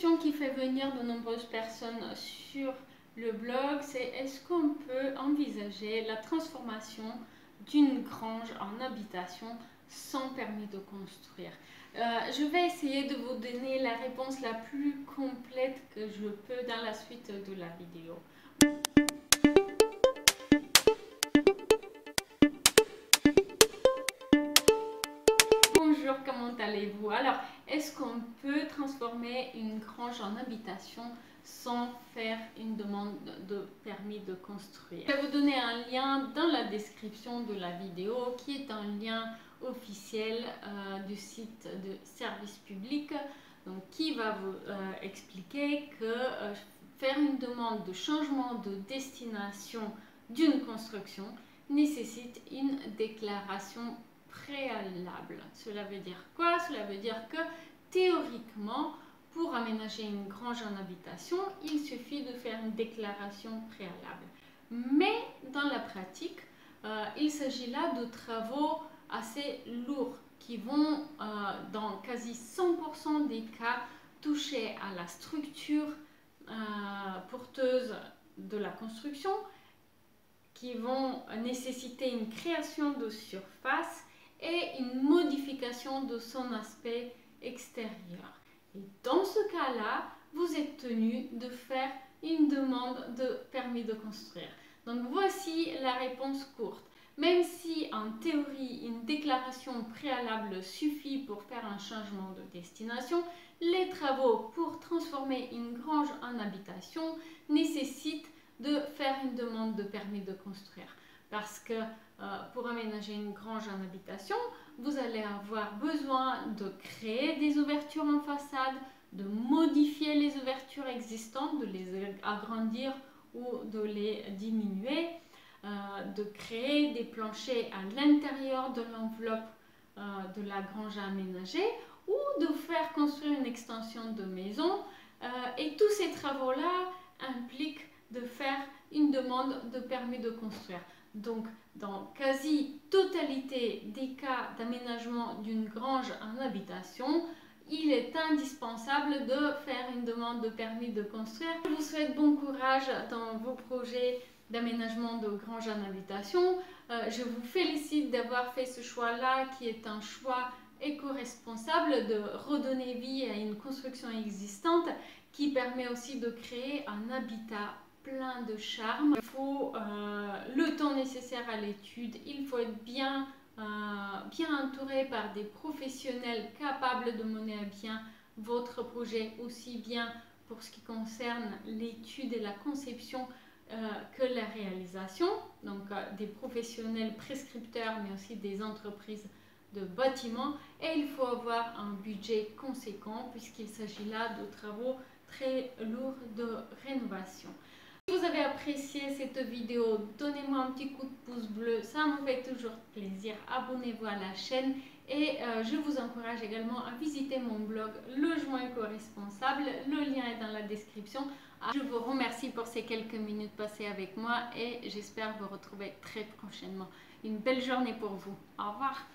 question qui fait venir de nombreuses personnes sur le blog, c'est est-ce qu'on peut envisager la transformation d'une grange en habitation sans permis de construire? Euh, Je vais essayer de vous donner la réponse la plus complète que je peux dans la suite de la vidéo. Allez-vous Alors, est-ce qu'on peut transformer une grange en habitation sans faire une demande de permis de construire? Je vais vous donner un lien dans la description de la vidéo qui est un lien officiel euh, du site de service public donc, qui va vous euh, expliquer que euh, faire une demande de changement de destination d'une construction nécessite une déclaration préalable. Cela veut dire quoi? Cela veut dire que théoriquement, pour aménager une grange en habitation, il suffit de faire une déclaration préalable. Mais dans la pratique, euh, il s'agit là de travaux assez lourds qui vont, euh, dans quasi 100% des cas, toucher à la structure euh, porteuse de la construction, qui vont nécessiter une création de surface et une modification de son aspect extérieur. Et dans ce cas-là, vous êtes tenu de faire une demande de permis de construire. Donc voici la réponse courte. Même si en théorie une déclaration préalable suffit pour faire un changement de destination, les travaux pour transformer une grange en habitation nécessitent de faire une demande de permis de construire. Parce que euh, pour aménager une grange en habitation, vous allez avoir besoin de créer des ouvertures en façade, de modifier les ouvertures existantes, de les agrandir ou de les diminuer, euh, de créer des planchers à l'intérieur de l'enveloppe euh, de la grange à aménager ou de faire construire une extension de maison. et tous ces travaux-là impliquent de faire une demande de permis de construire. Donc, dans quasi totalité des cas d'aménagement d'une grange en habitation, il est indispensable de faire une demande de permis de construire. Je vous souhaite bon courage dans vos projets d'aménagement de grange en habitation. Euh, je vous félicite d'avoir fait ce choix-là qui est un choix éco-responsable de redonner vie à une construction existante qui permet aussi de créer un habitat plein de charme. Il faut euh, le temps nécessaire à l'étude, il faut être bien, euh, bien entouré par des professionnels capables de mener à bien votre projet aussi bien pour ce qui concerne l'étude et la conception euh, que la réalisation. Donc des professionnels prescripteurs mais aussi des entreprises de bâtiments et il faut avoir un budget conséquent puisqu'il s'agit là de travaux très lourds de rénovation. Si vous avez apprécié cette vidéo, donnez-moi un petit coup de pouce bleu, ça me fait toujours plaisir. Abonnez-vous à la chaîne et euh, je vous encourage également à visiter mon blog Logement éco-responsable. Le lien est dans la description. Je vous remercie pour ces quelques minutes passées avec moi et j'espère vous retrouver très prochainement. Une belle journée pour vous. Au revoir.